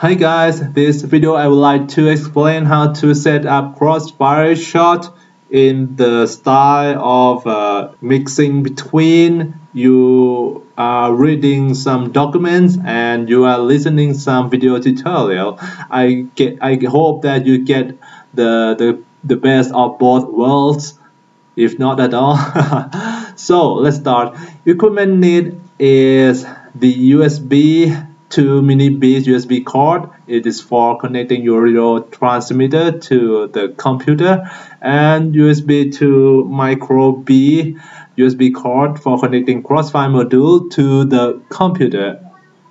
Hi guys, this video I would like to explain how to set up crossfire shot in the style of uh, mixing between you are reading some documents and you are listening some video tutorial. I get I hope that you get the the, the best of both worlds if not at all. so let's start. Equipment need is the USB to mini B USB cord. It is for connecting your radio transmitter to the computer and USB to micro B USB cord for connecting Crossfire module to the computer.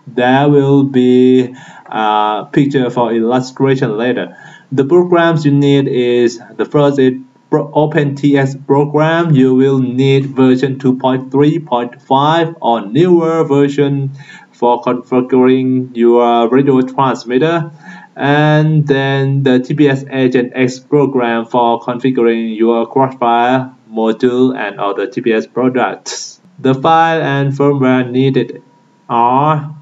There will be a picture for illustration later. The programs you need is the first is OpenTX program, you will need version 2.3.5 or newer version for configuring your radio transmitter and then the TBS Agent X program for configuring your Crossfire module and other TBS products. The file and firmware needed are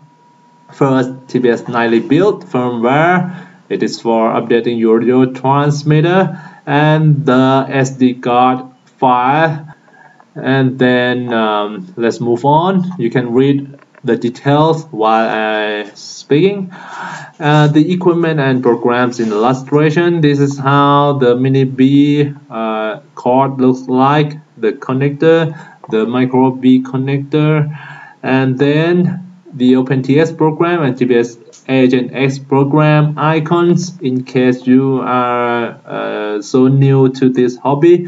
first TBS nightly build firmware. It is for updating your radio transmitter and the SD card file and then um, let's move on you can read the details while I speaking. Uh, the equipment and programs in illustration this is how the mini B uh, card looks like the connector the micro B connector and then the OpenTX program and TBS Agent X program icons in case you are uh, so new to this hobby.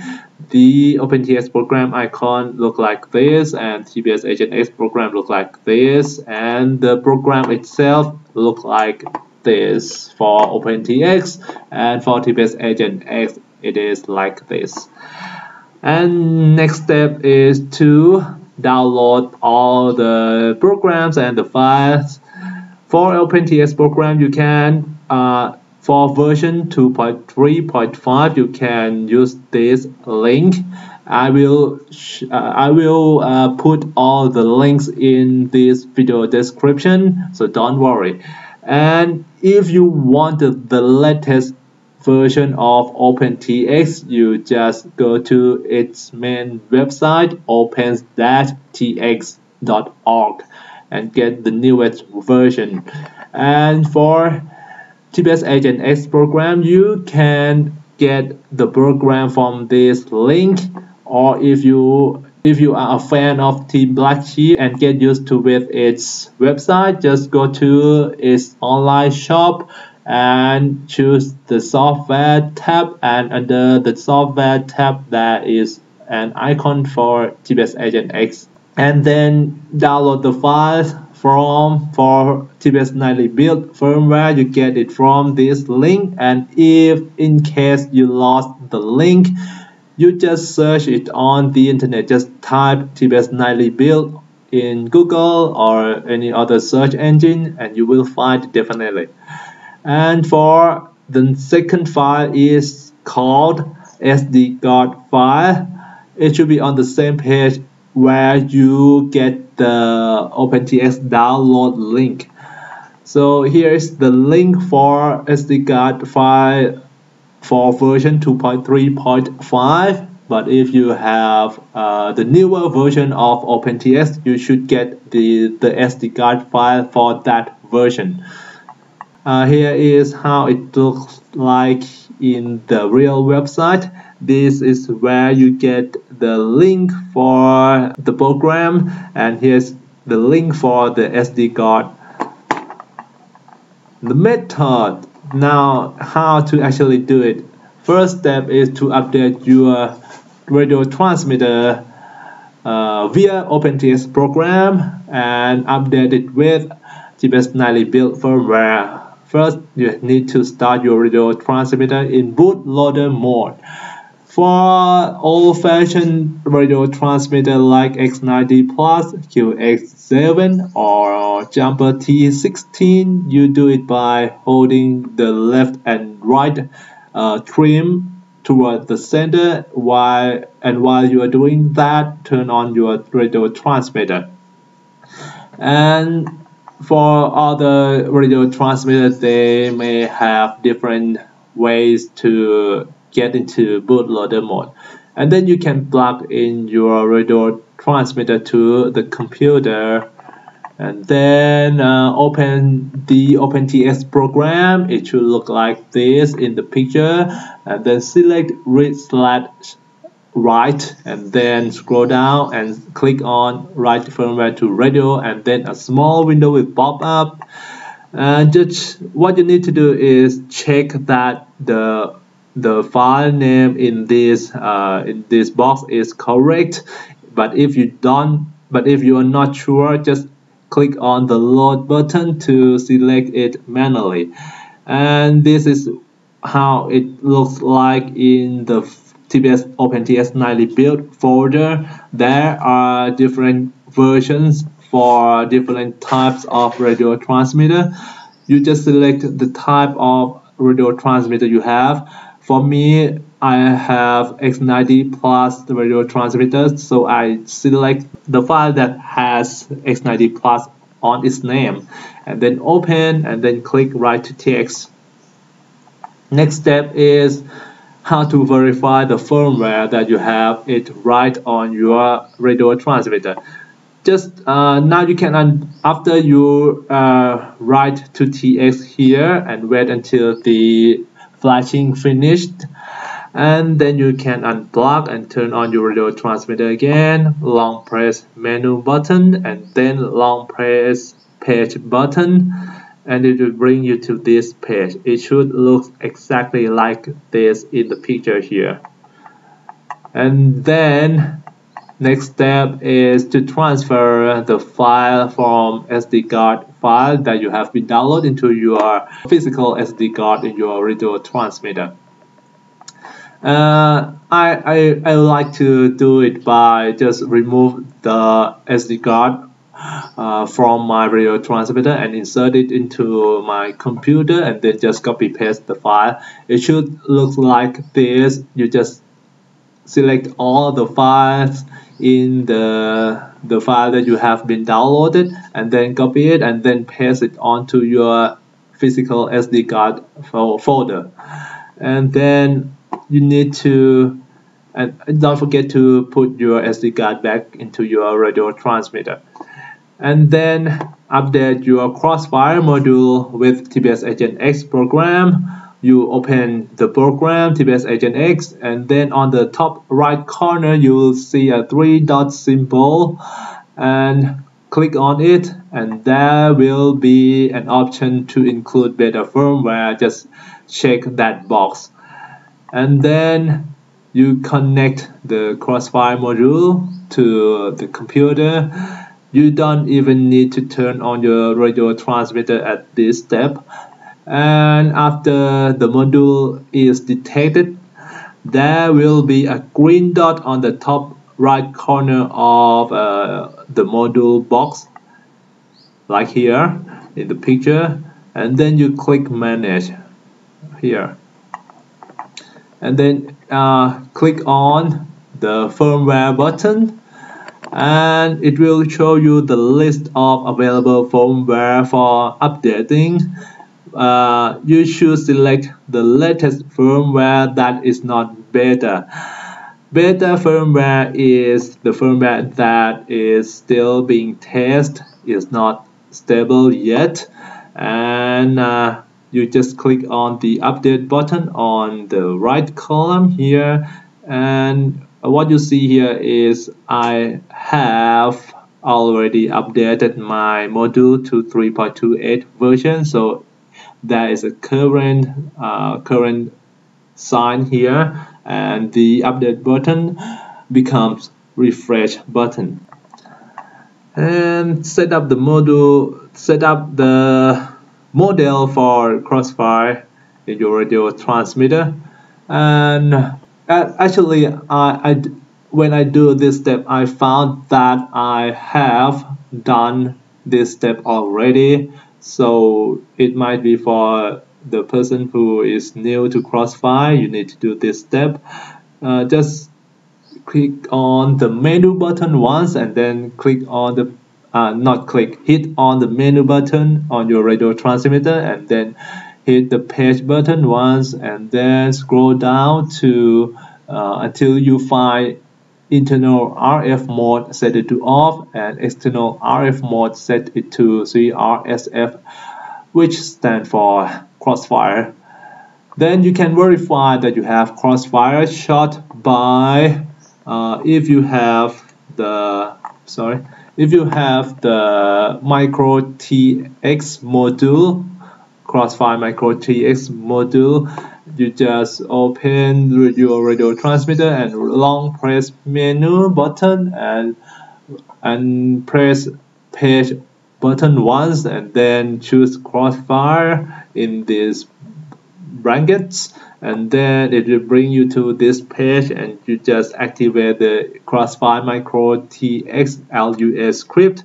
The OpenTX program icon look like this and TBS Agent X program look like this and the program itself look like this. For OpenTX and for TBS Agent X it is like this. And next step is to download all the programs and the files for OpenTX program, you can, uh, for version 2.3.5, you can use this link. I will uh, I will uh, put all the links in this video description, so don't worry. And if you want the latest version of OpenTX, you just go to its main website, opens-tx.org and get the newest version. And for TBS Agent X program, you can get the program from this link or if you if you are a fan of Team Black Sheep and get used to with its website, just go to its online shop and choose the software tab and under the software tab there is an icon for TBS Agent X and then download the files from for TBS nightly build firmware. You get it from this link. And if in case you lost the link you just search it on the internet. Just type TBS nightly build in Google or any other search engine and you will find it definitely. And for the second file is called SD card file. It should be on the same page where you get the OpenTX download link. So here is the link for SD card file for version 2.3.5 but if you have uh, the newer version of OpenTX you should get the, the SD card file for that version. Uh, here is how it looks like in the real website this is where you get the link for the program and here's the link for the SD card. The method. Now how to actually do it. First step is to update your radio transmitter uh, via OpenTX program and update it with TBS nightly build firmware. First you need to start your radio transmitter in bootloader mode for old-fashioned radio transmitter like X9D Plus, QX7 or Jumper T16, you do it by holding the left and right uh, trim toward the center while and while you are doing that turn on your radio transmitter. And for other radio transmitters, they may have different ways to get into bootloader mode. And then you can plug in your radio transmitter to the computer. And then uh, open the OpenTX program. It should look like this in the picture. And then select read slash write. And then scroll down and click on write firmware to radio. And then a small window will pop up. And just what you need to do is check that the the file name in this uh, in this box is correct but if you don't but if you are not sure just click on the load button to select it manually and this is how it looks like in the TBS OpenTX nightly build folder. There are different versions for different types of radio transmitter. You just select the type of radio transmitter you have. For me, I have X9D plus the radio transmitters, so I select the file that has X9D plus on its name and then open and then click write to text. Next step is how to verify the firmware that you have it right on your radio transmitter. Just uh, now you can, after you uh, write to TX here and wait until the flashing finished, and then you can unplug and turn on your radio transmitter again, long press menu button, and then long press page button and it will bring you to this page. It should look exactly like this in the picture here. And then next step is to transfer the file from SD card file that you have been downloaded into your physical SD card in your radio transmitter. Uh, I, I, I like to do it by just remove the SD card uh, from my radio transmitter and insert it into my computer and then just copy paste the file it should look like this you just select all the files in the the file that you have been downloaded and then copy it and then paste it onto your physical SD card folder and then you need to and don't forget to put your SD card back into your radio transmitter and then update your Crossfire module with TBS Agent X program. You open the program TBS Agent X and then on the top right corner you will see a three dot symbol. And click on it and there will be an option to include beta firmware. Just check that box. And then you connect the crossfire module to the computer. You don't even need to turn on your radio transmitter at this step. And after the module is detected, there will be a green dot on the top right corner of uh, the module box, like here in the picture. And then you click manage here. And then uh, click on the firmware button and it will show you the list of available firmware for updating. Uh, you should select the latest firmware that is not beta. Beta firmware is the firmware that is still being tested, is not stable yet, and uh, you just click on the update button on the right column here. And what you see here is I have already updated my module to 3.28 version. So there is a current uh, current sign here and the update button becomes refresh button and set up the module set up the model for crossfire in your radio transmitter and uh, actually, I, I, when I do this step, I found that I have done this step already. So it might be for the person who is new to Crossfire, you need to do this step. Uh, just click on the menu button once and then click on the uh, not click hit on the menu button on your radio transmitter and then hit the page button once and then scroll down to uh, until you find internal RF mode set it to off and external RF mode set it to CRSF which stand for crossfire. Then you can verify that you have crossfire shot by uh, if you have the sorry if you have the micro TX module crossfire micro TX module. You just open your radio transmitter and long press menu button and and press page button once and then choose crossfire in this brackets. And then it will bring you to this page and you just activate the crossfire micro tx lua script.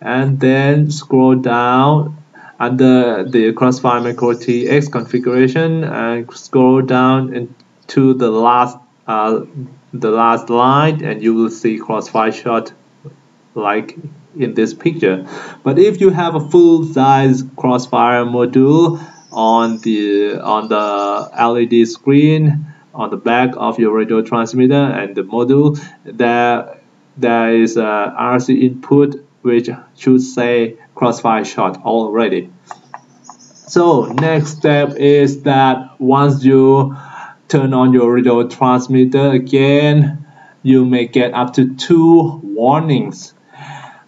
And then scroll down under the crossfire micro tx configuration and scroll down into the last uh, the last line and you will see crossfire shot like in this picture. But if you have a full size crossfire module on the on the LED screen on the back of your radio transmitter and the module there there is a RC input which should say crossfire shot already. So next step is that once you turn on your radio transmitter again you may get up to two warnings.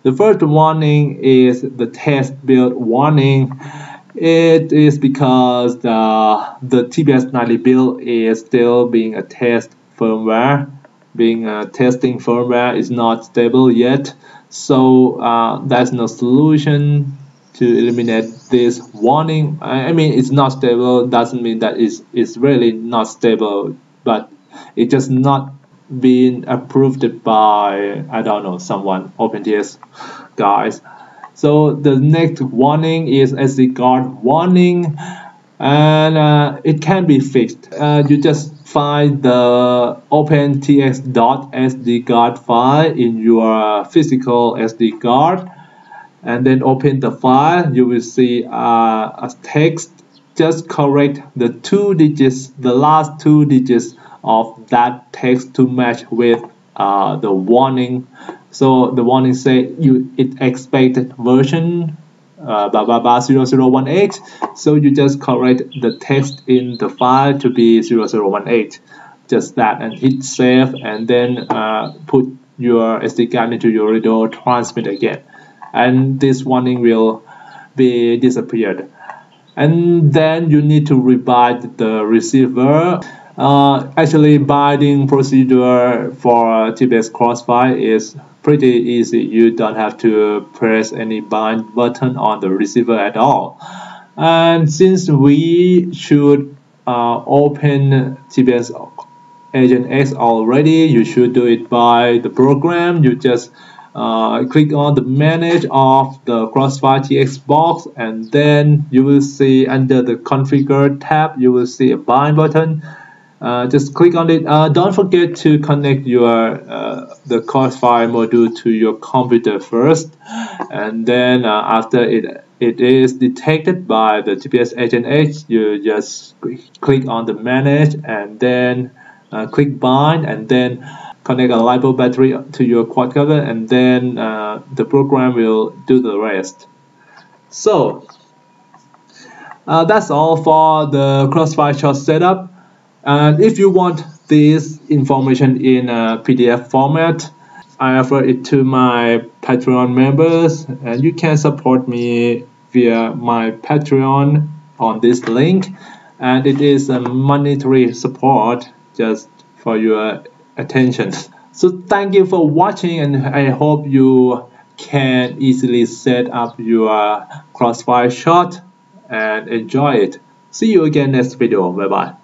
The first warning is the test build warning. It is because the, the TBS nightly build is still being a test firmware, being a testing firmware is not stable yet. So uh, there's no solution to eliminate this warning. I mean, it's not stable doesn't mean that it's, it's really not stable, but it just not being approved by, I don't know, someone, OpenTX guys. So the next warning is SD card warning and uh, it can be fixed. Uh, you just find the opentx.sd card file in your physical SD card and then open the file. You will see uh, a text. Just correct the two digits, the last two digits of that text to match with uh, the warning so the warning say you it expected version uh, blah blah blah 0018 so you just correct the text in the file to be 0018 just that and hit save and then uh, put your SD card into your radio transmit again. And this warning will be disappeared. And then you need to rebind the receiver. Uh, actually binding procedure for TBS Crossfire is pretty easy. You don't have to press any bind button on the receiver at all. And since we should uh, open TBS Agent X already, you should do it by the program. You just uh, click on the manage of the Crossfire TX box and then you will see under the configure tab you will see a bind button uh, just click on it. Uh, don't forget to connect your uh, the Crossfire module to your computer first, and then uh, after it it is detected by the TBS Agent X, you just click on the manage and then uh, click bind and then connect a LiPo battery to your quadcopter and then uh, the program will do the rest. So that's all for the Crossfire shot setup. And if you want this information in a PDF format, I offer it to my Patreon members and you can support me via my Patreon on this link and it is a monetary support just for your attention. So thank you for watching and I hope you can easily set up your crossfire shot and enjoy it. See you again next video. Bye bye.